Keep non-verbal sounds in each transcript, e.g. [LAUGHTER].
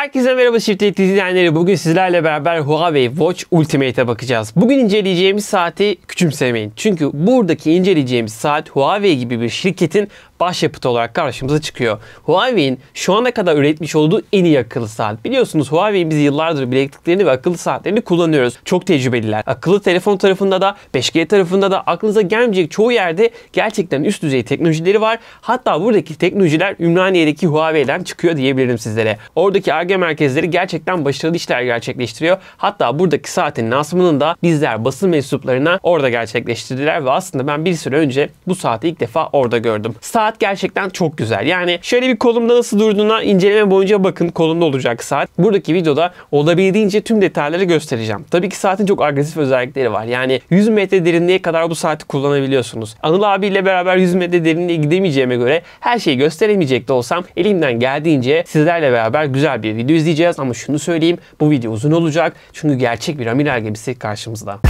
Herkese merhaba Shift izleyenleri. Bugün sizlerle beraber Huawei Watch Ultimate'e bakacağız. Bugün inceleyeceğimiz saati küçümsemeyin. Çünkü buradaki inceleyeceğimiz saat Huawei gibi bir şirketin başyapıtı olarak karşımıza çıkıyor. Huawei'in şu ana kadar üretmiş olduğu en iyi akıllı saat. Biliyorsunuz Huawei'in biz yıllardır bilekliklerini ve akıllı saatlerini kullanıyoruz. Çok tecrübeliler. Akıllı telefon tarafında da 5G tarafında da aklınıza gelmeyecek çoğu yerde gerçekten üst düzey teknolojileri var. Hatta buradaki teknolojiler Ümraniye'deki Huawei'den çıkıyor diyebilirim sizlere. Oradaki ARGE merkezleri gerçekten başarılı işler gerçekleştiriyor. Hatta buradaki saatin lansmanını da bizler basın mensuplarına orada gerçekleştirdiler ve aslında ben bir süre önce bu saati ilk defa orada gördüm. Saat saat gerçekten çok güzel. Yani şöyle bir kolumda nasıl durduğuna inceleme boyunca bakın kolumda olacak saat. Buradaki videoda olabildiğince tüm detayları göstereceğim. Tabii ki saatin çok agresif özellikleri var. Yani 100 metre derinliğe kadar bu saati kullanabiliyorsunuz. Anıl abiyle beraber 100 metre derinliğe gidemeyeceğime göre her şeyi gösteremeyecek de olsam elimden geldiğince sizlerle beraber güzel bir video izleyeceğiz. Ama şunu söyleyeyim bu video uzun olacak. Çünkü gerçek bir amiral gemisi karşımızda.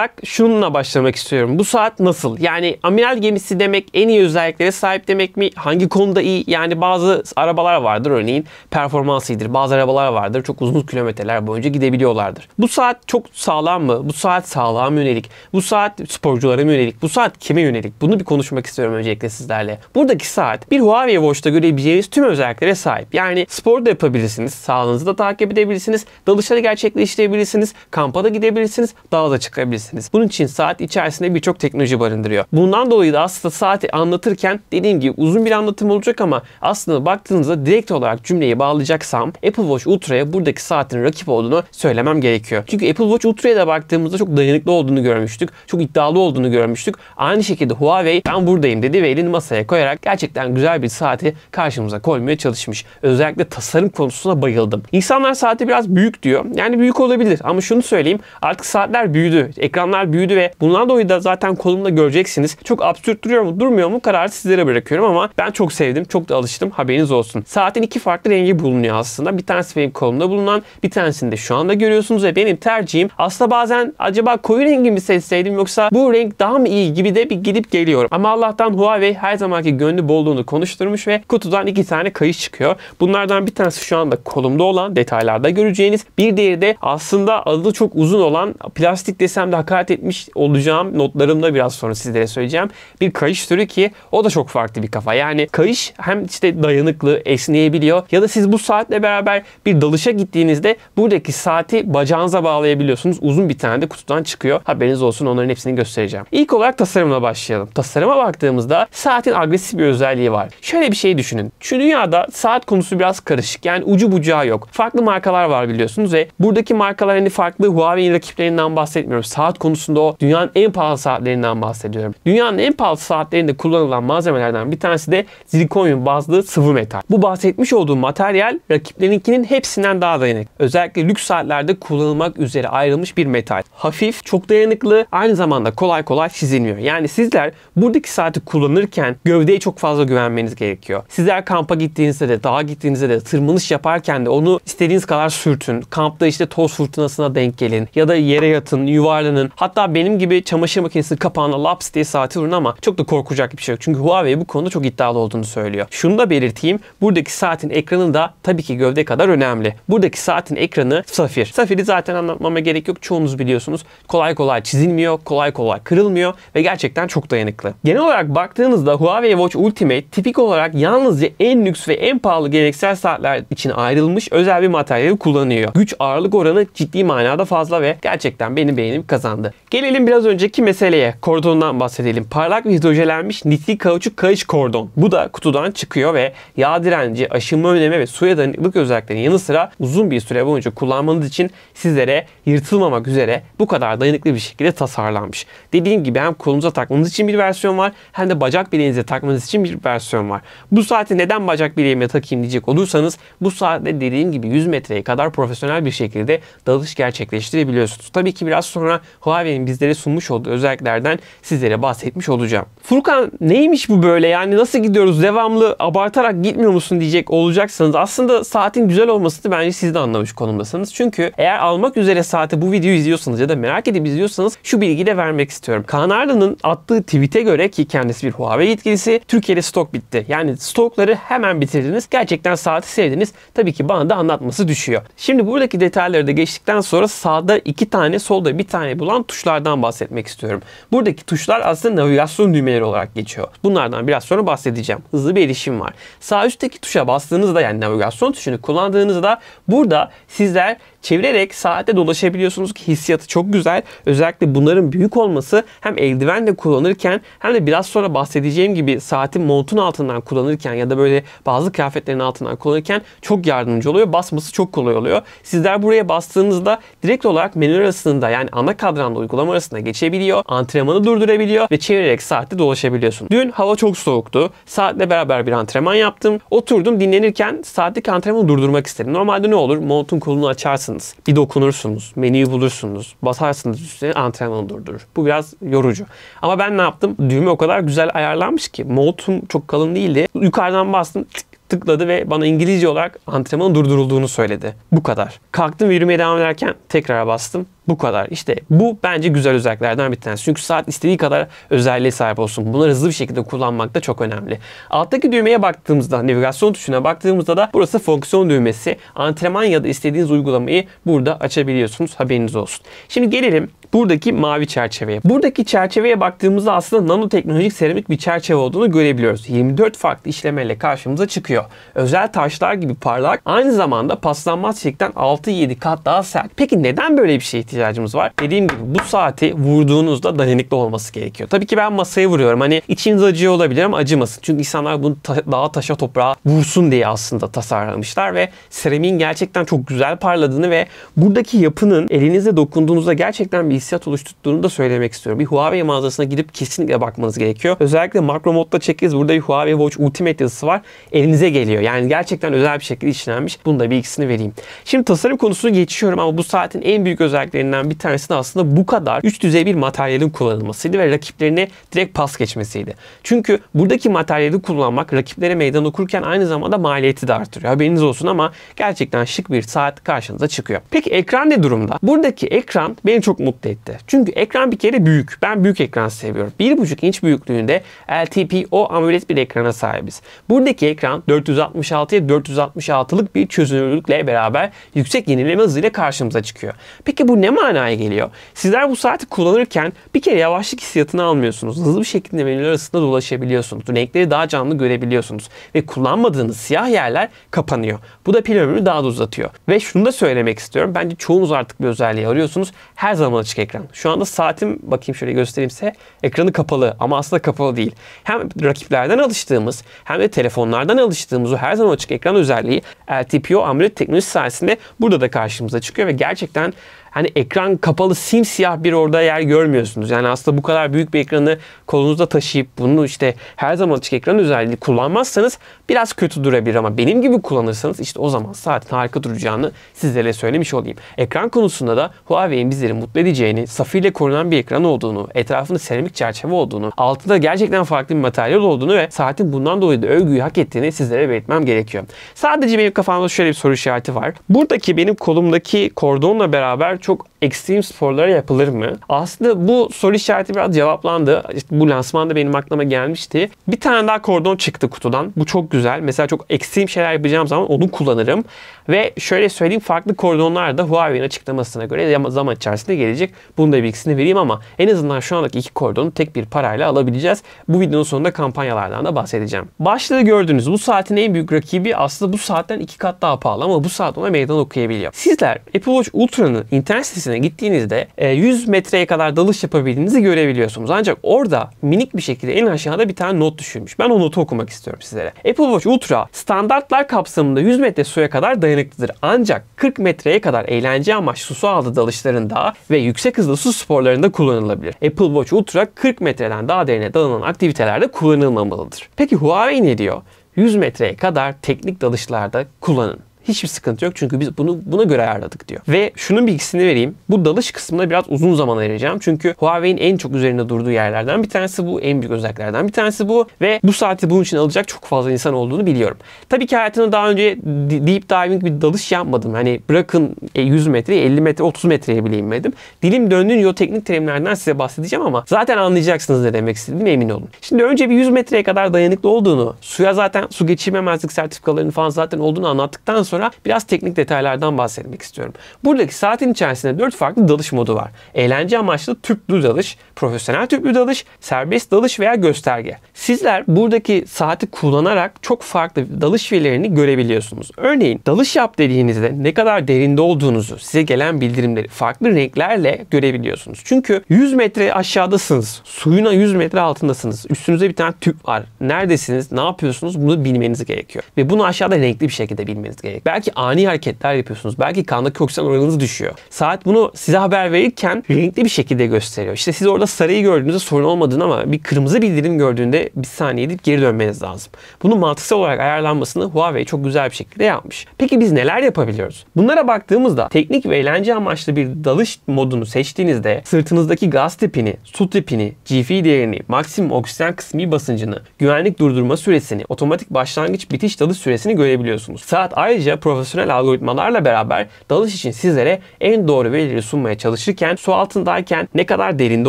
Olarak şununla başlamak istiyorum. Bu saat nasıl? Yani amiral gemisi demek en iyi özelliklere sahip demek mi? Hangi konuda iyi? Yani bazı arabalar vardır örneğin performans iyidir. Bazı arabalar vardır çok uzun kilometreler boyunca gidebiliyorlardır. Bu saat çok sağlam mı? Bu saat sağlığa mı yönelik? Bu saat sporculara mı yönelik? Bu saat kime yönelik? Bunu bir konuşmak istiyorum öncelikle sizlerle. Buradaki saat bir Huawei Watch'ta görebileceğiniz tüm özelliklere sahip. Yani spor da yapabilirsiniz. Sağlığınızı da takip edebilirsiniz. Dalışları gerçekleştirebilirsiniz. Kampa da gidebilirsiniz. Dağa da çıkabilirsiniz. Bunun için saat içerisinde birçok teknoloji barındırıyor. Bundan dolayı da aslında saati anlatırken dediğim gibi uzun bir anlatım olacak ama aslında baktığınızda direkt olarak cümleyi bağlayacaksam Apple Watch Ultra'ya buradaki saatin rakip olduğunu söylemem gerekiyor. Çünkü Apple Watch Ultra'ya da baktığımızda çok dayanıklı olduğunu görmüştük. Çok iddialı olduğunu görmüştük. Aynı şekilde Huawei ben buradayım dedi ve elini masaya koyarak gerçekten güzel bir saati karşımıza koymaya çalışmış. Özellikle tasarım konusuna bayıldım. İnsanlar saati biraz büyük diyor. Yani büyük olabilir ama şunu söyleyeyim artık saatler büyüdü büyüdü. Ekranlar büyüdü ve bundan dolayı da zaten kolumda göreceksiniz. Çok absürt duruyor mu durmuyor mu kararı sizlere bırakıyorum ama ben çok sevdim. Çok da alıştım. Haberiniz olsun. Saatin iki farklı rengi bulunuyor aslında. Bir tanesi benim kolumda bulunan bir tanesini de şu anda görüyorsunuz ve benim tercihim aslında bazen acaba koyu rengi mi seçseydim yoksa bu renk daha mı iyi gibi de bir gidip geliyorum. Ama Allah'tan Huawei her zamanki gönlü bolluğunu konuşturmuş ve kutudan iki tane kayış çıkıyor. Bunlardan bir tanesi şu anda kolumda olan detaylarda göreceğiniz. Bir diğeri de aslında adı çok uzun olan plastik desem de hakaret etmiş olacağım notlarımda biraz sonra sizlere söyleyeceğim. Bir kayış türü ki o da çok farklı bir kafa. Yani kayış hem işte dayanıklı, esneyebiliyor ya da siz bu saatle beraber bir dalışa gittiğinizde buradaki saati bacağınıza bağlayabiliyorsunuz. Uzun bir tane de kutudan çıkıyor. Haberiniz olsun onların hepsini göstereceğim. İlk olarak tasarımla başlayalım. Tasarıma baktığımızda saatin agresif bir özelliği var. Şöyle bir şey düşünün. Şu dünyada saat konusu biraz karışık. Yani ucu bucağı yok. Farklı markalar var biliyorsunuz ve buradaki markalar hani farklı Huawei rakiplerinden bahsetmiyorum. Saat konusunda o dünyanın en pahalı saatlerinden bahsediyorum. Dünyanın en pahalı saatlerinde kullanılan malzemelerden bir tanesi de zirkonyum bazlı sıvı metal. Bu bahsetmiş olduğum materyal rakiplerinkinin hepsinden daha dayanıklı. Özellikle lüks saatlerde kullanılmak üzere ayrılmış bir metal. Hafif, çok dayanıklı, aynı zamanda kolay kolay çizilmiyor. Yani sizler buradaki saati kullanırken gövdeye çok fazla güvenmeniz gerekiyor. Sizler kampa gittiğinizde de, dağa gittiğinizde de, tırmanış yaparken de onu istediğiniz kadar sürtün. Kampta işte toz fırtınasına denk gelin ya da yere yatın, yuvarlanın Hatta benim gibi çamaşır makinesi kapağına laps diye saati vurun ama çok da korkacak bir şey yok. Çünkü Huawei bu konuda çok iddialı olduğunu söylüyor. Şunu da belirteyim. Buradaki saatin ekranı da tabii ki gövde kadar önemli. Buradaki saatin ekranı safir. Safiri zaten anlatmama gerek yok. Çoğunuz biliyorsunuz. Kolay kolay çizilmiyor, kolay kolay kırılmıyor ve gerçekten çok dayanıklı. Genel olarak baktığınızda Huawei Watch Ultimate tipik olarak yalnızca en lüks ve en pahalı geleneksel saatler için ayrılmış özel bir materyali kullanıyor. Güç ağırlık oranı ciddi manada fazla ve gerçekten beni beğeniyor beğenip kazandı. Gelelim biraz önceki meseleye. Kordondan bahsedelim. Parlak ve hidrojelenmiş nitli kauçuk kayış kordon. Bu da kutudan çıkıyor ve yağ direnci, aşınma önemi ve suya dayanıklık özelliklerinin yanı sıra uzun bir süre boyunca kullanmanız için sizlere yırtılmamak üzere bu kadar dayanıklı bir şekilde tasarlanmış. Dediğim gibi hem kolunuza takmanız için bir versiyon var hem de bacak bileğinize takmanız için bir versiyon var. Bu saati neden bacak bileğime takayım diyecek olursanız bu saatte dediğim gibi 100 metreye kadar profesyonel bir şekilde dalış gerçekleştirebiliyorsunuz. Tabii ki biraz sonra Huawei'nin bizlere sunmuş olduğu özelliklerden sizlere bahsetmiş olacağım. Furkan neymiş bu böyle yani nasıl gidiyoruz devamlı abartarak gitmiyor musun diyecek olacaksanız aslında saatin güzel olmasını bence siz de anlamış konumdasınız. Çünkü eğer almak üzere saati bu videoyu izliyorsanız ya da merak edip izliyorsanız şu bilgiyi de vermek istiyorum. Kaan Arlı'nın attığı tweet'e göre ki kendisi bir Huawei yetkilisi Türkiye'de stok bitti. Yani stokları hemen bitirdiniz. Gerçekten saati sevdiniz. Tabii ki bana da anlatması düşüyor. Şimdi buradaki detayları da geçtikten sonra sağda iki tane solda bir tane bulan tuşlardan bahsetmek istiyorum. Buradaki tuşlar aslında navigasyon düğmeleri olarak geçiyor. Bunlardan biraz sonra bahsedeceğim. Hızlı bir erişim var. Sağ üstteki tuşa bastığınızda yani navigasyon tuşunu kullandığınızda burada sizler çevirerek saatte dolaşabiliyorsunuz ki hissiyatı çok güzel. Özellikle bunların büyük olması hem eldivenle kullanırken hem de biraz sonra bahsedeceğim gibi saatin montun altından kullanırken ya da böyle bazı kıyafetlerin altından kullanırken çok yardımcı oluyor. Basması çok kolay oluyor. Sizler buraya bastığınızda direkt olarak menü arasında yani ana kadranda uygulama arasında geçebiliyor. Antrenmanı durdurabiliyor ve çevirerek saatte dolaşabiliyorsun. Dün hava çok soğuktu. Saatle beraber bir antrenman yaptım. Oturdum dinlenirken saatteki antrenmanı durdurmak istedim. Normalde ne olur? Montun kolunu açarsınız. Bir dokunursunuz. Menüyü bulursunuz. Basarsınız üstüne antrenmanı durdurur. Bu biraz yorucu. Ama ben ne yaptım? Düğme o kadar güzel ayarlanmış ki. Montum çok kalın değildi. Yukarıdan bastım. Tık tıkladı ve bana İngilizce olarak antrenmanın durdurulduğunu söyledi. Bu kadar. Kalktım ve yürümeye devam ederken tekrar bastım. Bu kadar. İşte bu bence güzel özelliklerden bir tanesi. Çünkü saat istediği kadar özelliğe sahip olsun. Bunları hızlı bir şekilde kullanmak da çok önemli. Alttaki düğmeye baktığımızda, navigasyon tuşuna baktığımızda da burası fonksiyon düğmesi. Antrenman ya da istediğiniz uygulamayı burada açabiliyorsunuz. Haberiniz olsun. Şimdi gelelim buradaki mavi çerçeveye. Buradaki çerçeveye baktığımızda aslında nanoteknolojik seramik bir çerçeve olduğunu görebiliyoruz. 24 farklı işlemeyle karşımıza çıkıyor. Özel taşlar gibi parlak, aynı zamanda paslanmaz şekilden 6-7 kat daha sert. Peki neden böyle bir şeye ihtiyacımız var? Dediğim gibi bu saati vurduğunuzda dayanıklı olması gerekiyor. Tabii ki ben masaya vuruyorum. Hani içiniz acıyor olabilir ama acımasın. Çünkü insanlar bunu ta- dağa taşa toprağa vursun diye aslında tasarlamışlar ve seramiğin gerçekten çok güzel parladığını ve buradaki yapının elinize dokunduğunuzda gerçekten bir hissiyat oluşturduğunu da söylemek istiyorum. Bir Huawei mağazasına gidip kesinlikle bakmanız gerekiyor. Özellikle makro modda çekeriz. Burada bir Huawei Watch Ultimate yazısı var. Elinize geliyor. Yani gerçekten özel bir şekilde işlenmiş. Bunu da bilgisini vereyim. Şimdi tasarım konusunu geçiyorum ama bu saatin en büyük özelliklerinden bir tanesi de aslında bu kadar üst düzey bir materyalin kullanılmasıydı ve rakiplerine direkt pas geçmesiydi. Çünkü buradaki materyali kullanmak rakiplere meydan okurken aynı zamanda maliyeti de artırıyor. Haberiniz olsun ama gerçekten şık bir saat karşınıza çıkıyor. Peki ekran ne durumda? Buradaki ekran beni çok mutlu etti. Çünkü ekran bir kere büyük. Ben büyük ekran seviyorum. 1.5 inç büyüklüğünde LTPO AMOLED bir ekrana sahibiz. Buradaki ekran 466'ya 466'lık bir çözünürlükle beraber yüksek yenileme hızıyla karşımıza çıkıyor. Peki bu ne manaya geliyor? Sizler bu saati kullanırken bir kere yavaşlık hissiyatını almıyorsunuz. Hızlı bir şekilde menüler arasında dolaşabiliyorsunuz. Renkleri daha canlı görebiliyorsunuz. Ve kullanmadığınız siyah yerler kapanıyor. Bu da pil ömrünü daha da uzatıyor. Ve şunu da söylemek istiyorum. Bence çoğunuz artık bir özelliği arıyorsunuz. Her zaman açık ekran. Şu anda saatim bakayım şöyle göstereyim size. Ekranı kapalı ama aslında kapalı değil. Hem rakiplerden alıştığımız hem de telefonlardan alıştığımız o her zaman açık ekran özelliği LTPO AMOLED teknolojisi sayesinde burada da karşımıza çıkıyor ve gerçekten hani ekran kapalı simsiyah bir orada yer görmüyorsunuz. Yani aslında bu kadar büyük bir ekranı kolunuzda taşıyıp bunu işte her zaman açık ekran özelliği kullanmazsanız biraz kötü durabilir ama benim gibi kullanırsanız işte o zaman saatin harika duracağını sizlere söylemiş olayım. Ekran konusunda da Huawei'in bizleri mutlu edeceğini, safirle korunan bir ekran olduğunu, etrafında seramik çerçeve olduğunu, altında gerçekten farklı bir materyal olduğunu ve saatin bundan dolayı da övgüyü hak ettiğini sizlere belirtmem gerekiyor. Sadece benim kafamda şöyle bir soru işareti var. Buradaki benim kolumdaki kordonla beraber çok ekstrem sporlara yapılır mı? Aslında bu soru işareti biraz cevaplandı. İşte bu lansmanda benim aklıma gelmişti. Bir tane daha kordon çıktı kutudan. Bu çok güzel. Mesela çok ekstrem şeyler yapacağım zaman onu kullanırım. Ve şöyle söyleyeyim farklı kordonlar da Huawei'nin açıklamasına göre zaman içerisinde gelecek. Bunu da bilgisini vereyim ama en azından şu andaki iki kordonu tek bir parayla alabileceğiz. Bu videonun sonunda kampanyalardan da bahsedeceğim. Başta gördüğünüz bu saatin en büyük rakibi aslında bu saatten iki kat daha pahalı ama bu saat ona meydan okuyabiliyor. Sizler Apple Watch Ultra'nın internet internet sitesine gittiğinizde e, 100 metreye kadar dalış yapabildiğinizi görebiliyorsunuz. Ancak orada minik bir şekilde en aşağıda bir tane not düşürmüş. Ben o notu okumak istiyorum sizlere. Apple Watch Ultra standartlar kapsamında 100 metre suya kadar dayanıklıdır. Ancak 40 metreye kadar eğlence amaçlı su altı dalışlarında ve yüksek hızlı su sporlarında kullanılabilir. Apple Watch Ultra 40 metreden daha derine dalanan aktivitelerde kullanılmamalıdır. Peki Huawei ne diyor? 100 metreye kadar teknik dalışlarda kullanın. Hiçbir sıkıntı yok çünkü biz bunu buna göre ayarladık diyor. Ve şunun bilgisini vereyim. Bu dalış kısmına biraz uzun zaman ayıracağım. Çünkü Huawei'nin en çok üzerinde durduğu yerlerden bir tanesi bu. En büyük özelliklerden bir tanesi bu. Ve bu saati bunun için alacak çok fazla insan olduğunu biliyorum. Tabii ki hayatımda daha önce deep diving bir dalış yapmadım. Hani bırakın 100 metre, 50 metre, 30 metreye bile inmedim. Dilim döndüğünce o teknik terimlerden size bahsedeceğim ama zaten anlayacaksınız ne demek istediğimi emin olun. Şimdi önce bir 100 metreye kadar dayanıklı olduğunu, suya zaten su geçirmemezlik sertifikalarının falan zaten olduğunu anlattıktan sonra sonra biraz teknik detaylardan bahsetmek istiyorum. Buradaki saatin içerisinde 4 farklı dalış modu var. Eğlence amaçlı tüplü dalış, profesyonel tüplü dalış, serbest dalış veya gösterge. Sizler buradaki saati kullanarak çok farklı dalış verilerini görebiliyorsunuz. Örneğin dalış yap dediğinizde ne kadar derinde olduğunuzu, size gelen bildirimleri farklı renklerle görebiliyorsunuz. Çünkü 100 metre aşağıdasınız. Suyuna 100 metre altındasınız. Üstünüzde bir tane tüp var. Neredesiniz? Ne yapıyorsunuz? Bunu bilmeniz gerekiyor. Ve bunu aşağıda renkli bir şekilde bilmeniz gerekiyor. Belki ani hareketler yapıyorsunuz. Belki kandaki oksijen oranınız düşüyor. Saat bunu size haber verirken renkli bir şekilde gösteriyor. İşte siz orada sarıyı gördüğünüzde sorun olmadığını ama bir kırmızı bildirim gördüğünde bir saniye edip geri dönmeniz lazım. Bunun mantıksal olarak ayarlanmasını Huawei çok güzel bir şekilde yapmış. Peki biz neler yapabiliyoruz? Bunlara baktığımızda teknik ve eğlence amaçlı bir dalış modunu seçtiğinizde sırtınızdaki gaz tipini, su tipini, GF değerini, maksimum oksijen kısmi basıncını, güvenlik durdurma süresini, otomatik başlangıç bitiş dalış süresini görebiliyorsunuz. Saat ayrıca profesyonel algoritmalarla beraber dalış için sizlere en doğru verileri sunmaya çalışırken su altındayken ne kadar derinde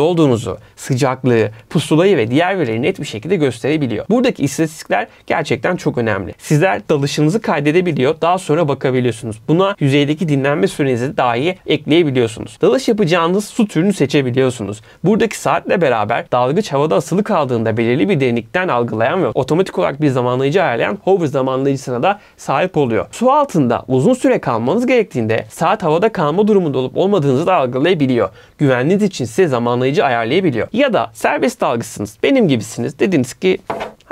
olduğunuzu, sıcaklığı, pusulayı ve diğer verileri net bir şekilde gösterebiliyor. Buradaki istatistikler gerçekten çok önemli. Sizler dalışınızı kaydedebiliyor, daha sonra bakabiliyorsunuz. Buna yüzeydeki dinlenme sürenizi dahi ekleyebiliyorsunuz. Dalış yapacağınız su türünü seçebiliyorsunuz. Buradaki saatle beraber dalgıç havada asılı kaldığında belirli bir derinlikten algılayan ve otomatik olarak bir zamanlayıcı ayarlayan hover zamanlayıcısına da sahip oluyor. Su altında uzun süre kalmanız gerektiğinde saat havada kalma durumunda olup olmadığınızı da algılayabiliyor. Güvenliğiniz için size zamanlayıcı ayarlayabiliyor. Ya da serbest dalgısınız. Benim gibisiniz. Dediniz ki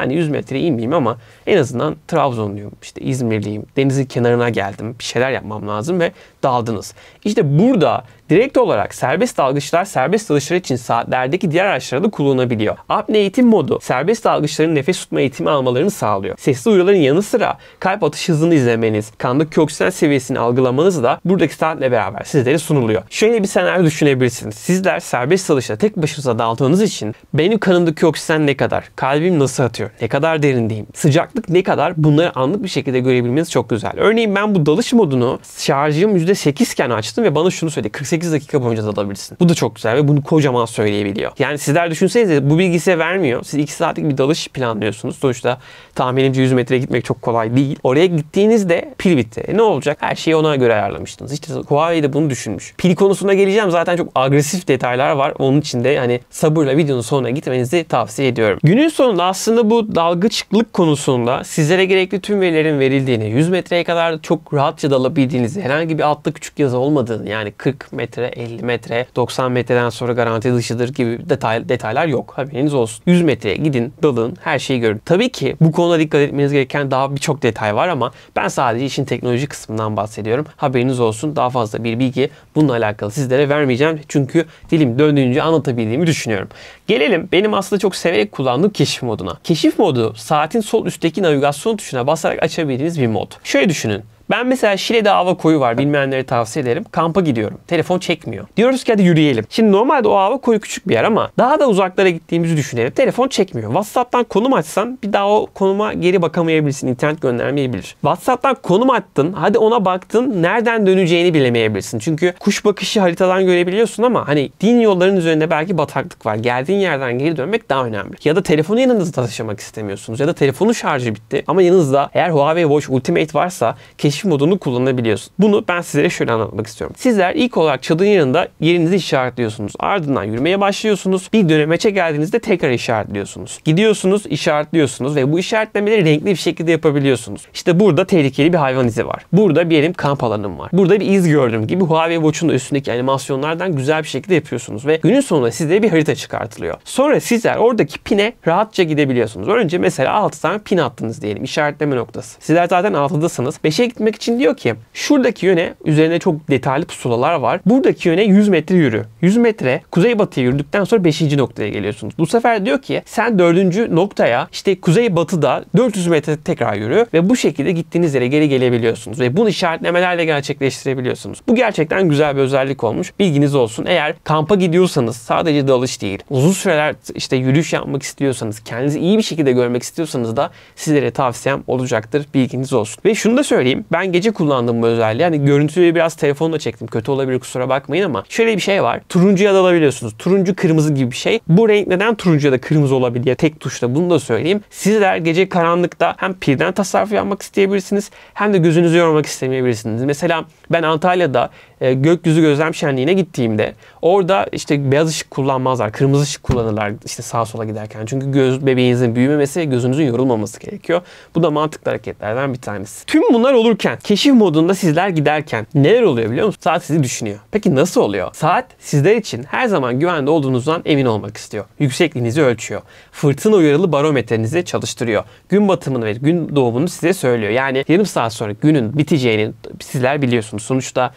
Hani 100 metre inmeyeyim ama en azından Trabzonluyum, işte İzmirliyim, denizin kenarına geldim, bir şeyler yapmam lazım ve daldınız. İşte burada direkt olarak serbest dalgıçlar serbest dalışlar için saatlerdeki diğer araçlara da kullanılabiliyor. Apne eğitim modu serbest dalgıçların nefes tutma eğitimi almalarını sağlıyor. Sesli uyarıların yanı sıra kalp atış hızını izlemeniz, kandaki oksijen seviyesini algılamanız da buradaki saatle beraber sizlere sunuluyor. Şöyle bir senaryo düşünebilirsiniz. Sizler serbest dalışta tek başınıza daldığınız için benim kanımdaki oksijen ne kadar, kalbim nasıl atıyor, ne kadar derindeyim, sıcaklık ne kadar bunları anlık bir şekilde görebilmeniz çok güzel. Örneğin ben bu dalış modunu şarjım %8 iken açtım ve bana şunu söyledi. 48 dakika boyunca dalabilirsin. Bu da çok güzel ve bunu kocaman söyleyebiliyor. Yani sizler düşünsenize bu bilgi vermiyor. Siz 2 saatlik bir dalış planlıyorsunuz. Sonuçta tahminimce 100 metreye gitmek çok kolay değil. Oraya gittiğinizde pil bitti. E ne olacak? Her şeyi ona göre ayarlamıştınız. İşte Huawei de bunu düşünmüş. Pil konusuna geleceğim. Zaten çok agresif detaylar var. Onun için de hani sabırla videonun sonuna gitmenizi tavsiye ediyorum. Günün sonunda aslında bu dalgıçlık konusunda sizlere gerekli tüm verilerin verildiğini, 100 metreye kadar çok rahatça dalabildiğinizi, herhangi bir altta küçük yazı olmadığını yani 40 metre, 50 metre, 90 metreden sonra garanti dışıdır gibi detay, detaylar yok. Haberiniz olsun. 100 metreye gidin, dalın, her şeyi görün. Tabii ki bu konuda dikkat etmeniz gereken daha birçok detay var ama ben sadece işin teknoloji kısmından bahsediyorum. Haberiniz olsun. Daha fazla bir bilgi bununla alakalı sizlere vermeyeceğim. Çünkü dilim döndüğünce anlatabildiğimi düşünüyorum. Gelelim benim aslında çok severek kullandığım keşif moduna. Keşif modu saatin sol üstteki navigasyon tuşuna basarak açabildiğiniz bir mod. Şöyle düşünün. Ben mesela Şile'de hava koyu var. Bilmeyenlere tavsiye ederim. Kampa gidiyorum. Telefon çekmiyor. Diyoruz ki hadi yürüyelim. Şimdi normalde o hava koyu küçük bir yer ama daha da uzaklara gittiğimizi düşünelim. Telefon çekmiyor. WhatsApp'tan konum açsan bir daha o konuma geri bakamayabilirsin. İnternet göndermeyebilir. WhatsApp'tan konum attın. Hadi ona baktın. Nereden döneceğini bilemeyebilirsin. Çünkü kuş bakışı haritadan görebiliyorsun ama hani din yollarının üzerinde belki bataklık var. Geldiğin yerden geri dönmek daha önemli. Ya da telefonu yanınızda taşımak istemiyorsunuz. Ya da telefonun şarjı bitti. Ama yanınızda eğer Huawei Watch Ultimate varsa keşif keşif modunu kullanabiliyorsunuz. Bunu ben sizlere şöyle anlatmak istiyorum. Sizler ilk olarak çadırın yanında yerinizi işaretliyorsunuz. Ardından yürümeye başlıyorsunuz. Bir dönemeçe geldiğinizde tekrar işaretliyorsunuz. Gidiyorsunuz, işaretliyorsunuz ve bu işaretlemeleri renkli bir şekilde yapabiliyorsunuz. İşte burada tehlikeli bir hayvan izi var. Burada bir yerim kamp alanım var. Burada bir iz gördüm gibi Huawei Watch'un üstündeki animasyonlardan güzel bir şekilde yapıyorsunuz ve günün sonunda size bir harita çıkartılıyor. Sonra sizler oradaki pine rahatça gidebiliyorsunuz. Önce mesela 6 tane pin attınız diyelim işaretleme noktası. Sizler zaten 6'dasınız. 5'e gitmek için diyor ki şuradaki yöne üzerine çok detaylı pusulalar var. Buradaki yöne 100 metre yürü. 100 metre kuzeybatıya yürüdükten sonra 5. noktaya geliyorsunuz. Bu sefer diyor ki sen 4. noktaya işte kuzeybatıda 400 metre tekrar yürü ve bu şekilde gittiğiniz yere geri gelebiliyorsunuz ve bunu işaretlemelerle gerçekleştirebiliyorsunuz. Bu gerçekten güzel bir özellik olmuş. Bilginiz olsun. Eğer kampa gidiyorsanız sadece dalış değil, uzun süreler işte yürüyüş yapmak istiyorsanız, kendinizi iyi bir şekilde görmek istiyorsanız da sizlere tavsiyem olacaktır. Bilginiz olsun. Ve şunu da söyleyeyim. Ben gece kullandığım bu özelliği. Yani görüntüyü biraz telefonla çektim. Kötü olabilir kusura bakmayın ama şöyle bir şey var. Turuncuya da alabiliyorsunuz. Turuncu kırmızı gibi bir şey. Bu renk neden turuncu ya da kırmızı olabilir tek tuşla bunu da söyleyeyim. Sizler gece karanlıkta hem pilden tasarruf yapmak isteyebilirsiniz hem de gözünüzü yormak istemeyebilirsiniz. Mesela ben Antalya'da e, gökyüzü gözlem şenliğine gittiğimde orada işte beyaz ışık kullanmazlar. Kırmızı ışık kullanırlar işte sağa sola giderken. Çünkü göz bebeğinizin büyümemesi ve gözünüzün yorulmaması gerekiyor. Bu da mantıklı hareketlerden bir tanesi. Tüm bunlar olurken keşif modunda sizler giderken neler oluyor biliyor musunuz? Saat sizi düşünüyor. Peki nasıl oluyor? Saat sizler için her zaman güvende olduğunuzdan emin olmak istiyor. Yüksekliğinizi ölçüyor. Fırtına uyarılı barometrenizi çalıştırıyor. Gün batımını ve gün doğumunu size söylüyor. Yani yarım saat sonra günün biteceğini sizler biliyorsunuz. Sonuçta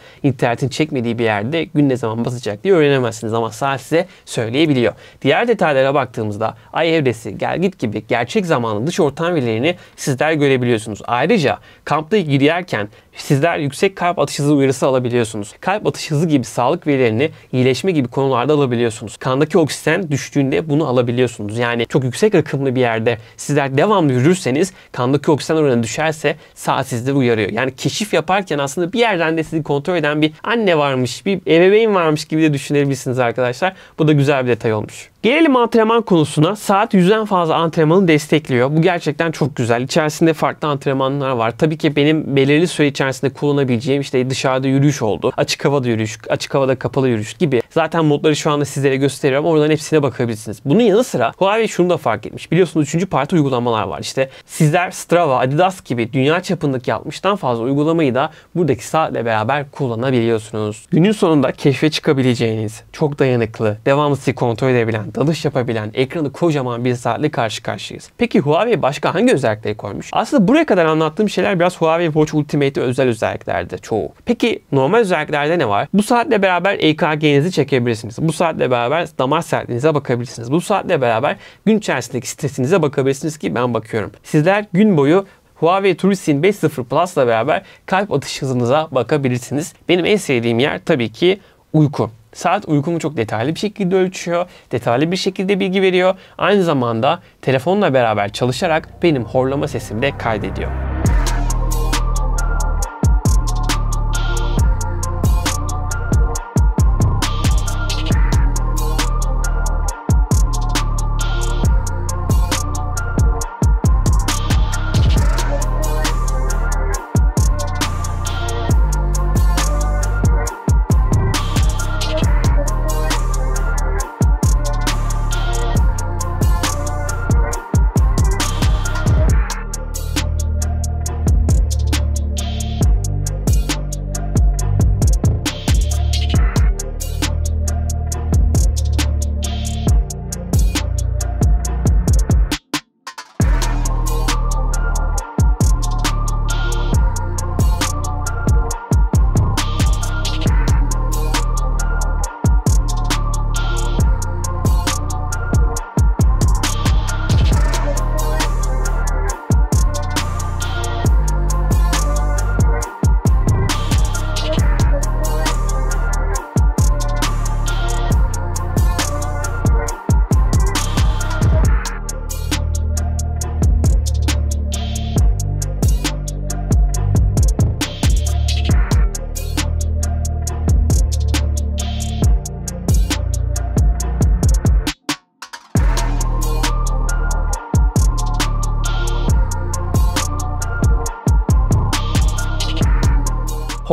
internetin çekmediği bir yerde gün ne zaman basacak diye öğrenemezsiniz ama saat size söyleyebiliyor. Diğer detaylara baktığımızda ay evresi, gel git gibi gerçek zamanlı dış ortam verilerini sizler görebiliyorsunuz. Ayrıca kampta girerken sizler yüksek kalp atış hızı uyarısı alabiliyorsunuz. Kalp atış hızı gibi sağlık verilerini iyileşme gibi konularda alabiliyorsunuz. Kandaki oksijen düştüğünde bunu alabiliyorsunuz. Yani çok yüksek rakımlı bir yerde sizler devamlı yürürseniz kandaki oksijen oranı düşerse saat sizde uyarıyor. Yani keşif yaparken aslında bir yerden de sizi kontrol eden bir anne varmış, bir ebeveyn varmış gibi de düşünebilirsiniz arkadaşlar. Bu da güzel bir detay olmuş. Gelelim antrenman konusuna. Saat yüzden fazla antrenmanı destekliyor. Bu gerçekten çok güzel. İçerisinde farklı antrenmanlar var. Tabii ki benim belirli süre kullanabileceğim işte dışarıda yürüyüş oldu. Açık havada yürüyüş, açık havada kapalı yürüyüş gibi. Zaten modları şu anda sizlere gösteriyorum. Oradan hepsine bakabilirsiniz. Bunun yanı sıra Huawei şunu da fark etmiş. Biliyorsunuz 3. parti uygulamalar var. İşte sizler Strava, Adidas gibi dünya çapındaki 60'tan fazla uygulamayı da buradaki saatle beraber kullanabiliyorsunuz. Günün sonunda keşfe çıkabileceğiniz, çok dayanıklı, devamlı sizi kontrol edebilen, dalış yapabilen, ekranı kocaman bir saatle karşı karşıyayız. Peki Huawei başka hangi özellikleri koymuş? Aslında buraya kadar anlattığım şeyler biraz Huawei Watch Ultimate'e özel özelliklerdi çoğu. Peki normal özelliklerde ne var? Bu saatle beraber EKG'nizi çekebilirsiniz. Bu saatle beraber damar sertliğinize bakabilirsiniz. Bu saatle beraber gün içerisindeki stresinize bakabilirsiniz ki ben bakıyorum. Sizler gün boyu Huawei Trusin 5.0 Plus ile beraber kalp atış hızınıza bakabilirsiniz. Benim en sevdiğim yer tabii ki uyku. Saat uykumu çok detaylı bir şekilde ölçüyor. Detaylı bir şekilde bilgi veriyor. Aynı zamanda telefonla beraber çalışarak benim horlama sesimi de kaydediyor.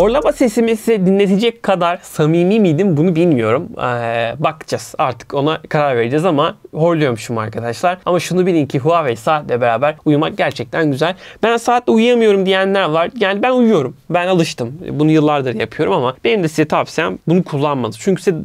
Horlama sesimi size dinletecek kadar samimi miydim bunu bilmiyorum. Ee, bakacağız artık ona karar vereceğiz ama horluyormuşum arkadaşlar. Ama şunu bilin ki Huawei saatle beraber uyumak gerçekten güzel. Ben saatle uyuyamıyorum diyenler var. Yani ben uyuyorum. Ben alıştım. Bunu yıllardır yapıyorum ama benim de size tavsiyem bunu kullanmanız. Çünkü size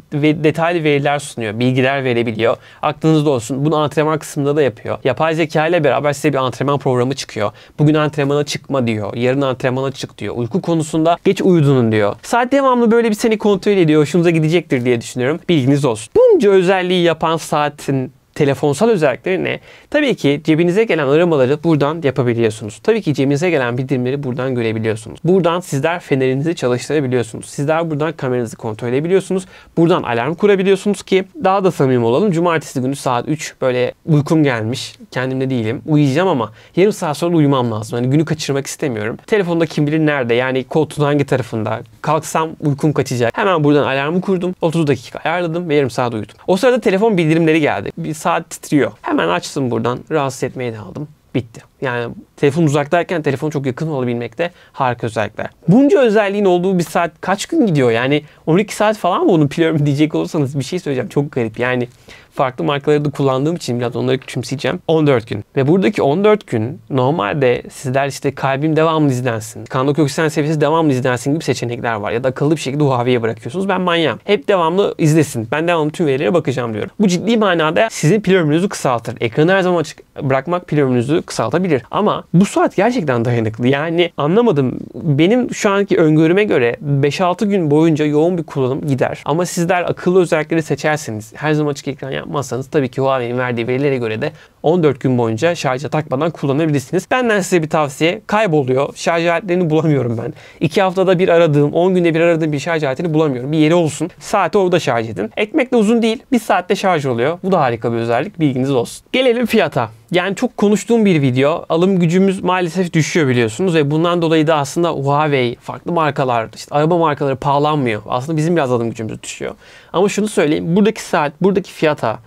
detaylı veriler sunuyor. Bilgiler verebiliyor. Aklınızda olsun. Bunu antrenman kısmında da yapıyor. Yapay zeka ile beraber size bir antrenman programı çıkıyor. Bugün antrenmana çıkma diyor. Yarın antrenmana çık diyor. Uyku konusunda geç uyudun diyor. Saat devamlı böyle bir seni kontrol ediyor. Hoşunuza gidecektir diye düşünüyorum. Bilginiz olsun. Bunca özelliği yapan saatin telefonsal özellikleri ne? Tabii ki cebinize gelen aramaları buradan yapabiliyorsunuz. Tabii ki cebinize gelen bildirimleri buradan görebiliyorsunuz. Buradan sizler fenerinizi çalıştırabiliyorsunuz. Sizler buradan kameranızı kontrol edebiliyorsunuz. Buradan alarm kurabiliyorsunuz ki daha da samimi olalım. Cumartesi günü saat 3 böyle uykum gelmiş. Kendimde değilim. Uyuyacağım ama yarım saat sonra uyumam lazım. Hani günü kaçırmak istemiyorum. Telefonda kim bilir nerede yani koltuğun hangi tarafında. Kalksam uykum kaçacak. Hemen buradan alarmı kurdum. 30 dakika ayarladım ve yarım saat uyudum. O sırada telefon bildirimleri geldi. Bir saat titriyor. Hemen açtım buradan. Rahatsız etmeyi de aldım. Bitti. Yani telefon uzaktayken telefon çok yakın olabilmekte harika özellikler. Bunca özelliğin olduğu bir saat kaç gün gidiyor? Yani 12 saat falan mı onun [LAUGHS] pil diyecek olursanız bir şey söyleyeceğim. Çok garip. Yani farklı markaları da kullandığım için biraz onları küçümseyeceğim. 14 gün. Ve buradaki 14 gün normalde sizler işte kalbim devamlı izlensin, kan doku oksijen seviyesi devamlı izlensin gibi seçenekler var. Ya da akıllı bir şekilde Huawei'ye bırakıyorsunuz. Ben manyağım. Hep devamlı izlesin. Ben devamlı tüm verilere bakacağım diyorum. Bu ciddi manada sizin pil ömrünüzü kısaltır. Ekranı her zaman açık bırakmak pil ömrünüzü kısaltabilir. Ama bu saat gerçekten dayanıklı. Yani anlamadım. Benim şu anki öngörüme göre 5-6 gün boyunca yoğun bir kullanım gider. Ama sizler akıllı özellikleri seçerseniz her zaman açık ekran yapmazsanız tabii ki Huawei'nin verdiği verilere göre de 14 gün boyunca şarja takmadan kullanabilirsiniz. Benden size bir tavsiye. Kayboluyor. Şarj aletlerini bulamıyorum ben. 2 haftada bir aradığım, 10 günde bir aradığım bir şarj aletini bulamıyorum. Bir yeri olsun. Saati orada şarj edin. Ekmek de uzun değil. Bir saatte şarj oluyor. Bu da harika bir özellik. Bilginiz olsun. Gelelim fiyata. Yani çok konuştuğum bir video. Alım gücümüz maalesef düşüyor biliyorsunuz ve bundan dolayı da aslında Huawei, farklı markalar, işte araba markaları pahalanmıyor. Aslında bizim biraz alım gücümüz düşüyor. Ama şunu söyleyeyim. Buradaki saat, buradaki fiyata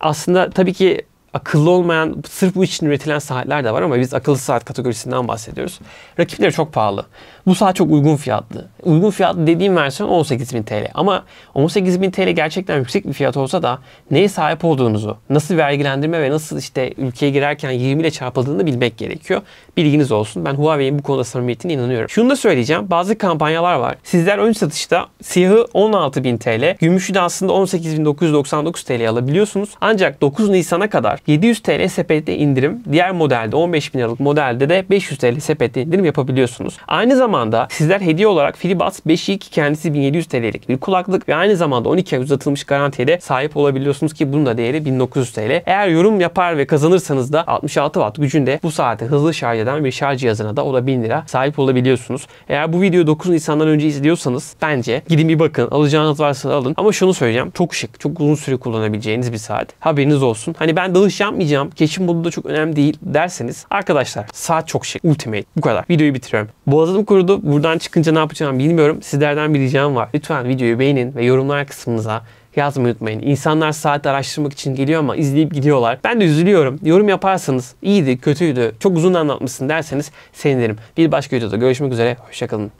aslında tabii ki akıllı olmayan, sırf bu için üretilen saatler de var ama biz akıllı saat kategorisinden bahsediyoruz. Rakipleri çok pahalı. Bu saat çok uygun fiyatlı. Uygun fiyatlı dediğim versiyon 18.000 TL. Ama 18.000 TL gerçekten yüksek bir fiyat olsa da neye sahip olduğunuzu, nasıl vergilendirme ve nasıl işte ülkeye girerken 20 ile çarpıldığını bilmek gerekiyor. Bilginiz olsun. Ben Huawei'in bu konuda samimiyetine inanıyorum. Şunu da söyleyeceğim. Bazı kampanyalar var. Sizler ön satışta siyahı 16.000 TL, gümüşü de aslında 18.999 TL alabiliyorsunuz. Ancak 9 Nisan'a kadar 700 TL sepette indirim, diğer modelde 15 bin liralık modelde de 500 TL sepette indirim yapabiliyorsunuz. Aynı zamanda sizler hediye olarak FreeBuds 5i kendisi 1700 TL'lik bir kulaklık ve aynı zamanda 12 ay uzatılmış garantiye de sahip olabiliyorsunuz ki bunun da değeri 1900 TL. Eğer yorum yapar ve kazanırsanız da 66 watt gücünde bu saati hızlı şarj eden bir şarj cihazına da o da 1000 lira sahip olabiliyorsunuz. Eğer bu videoyu 9 Nisan'dan önce izliyorsanız bence gidin bir bakın. Alacağınız varsa alın. Ama şunu söyleyeceğim. Çok şık. Çok uzun süre kullanabileceğiniz bir saat. Haberiniz olsun. Hani ben dalış yapmayacağım. Geçim modu da çok önemli değil derseniz arkadaşlar saat çok şık. Ultimate. Bu kadar. Videoyu bitiriyorum. Boğazım kurudu. Buradan çıkınca ne yapacağım bilmiyorum. Sizlerden bir ricam var. Lütfen videoyu beğenin ve yorumlar kısmınıza yazmayı unutmayın. İnsanlar saat araştırmak için geliyor ama izleyip gidiyorlar. Ben de üzülüyorum. Yorum yaparsanız iyiydi, kötüydü, çok uzun anlatmışsın derseniz sevinirim. Bir başka videoda görüşmek üzere. Hoşçakalın.